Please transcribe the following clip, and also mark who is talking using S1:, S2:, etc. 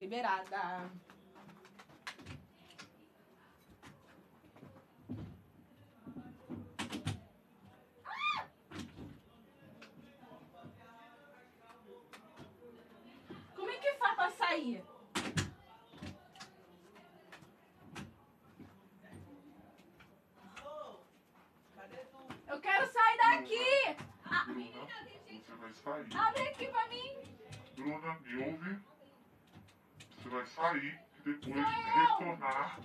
S1: Liberada. Como é que faz pra sair? Eu quero sair daqui!
S2: Bruna, você vai sair.
S1: Abre aqui pra mim!
S2: Bruna, me ouve. Vai sair e depois retornar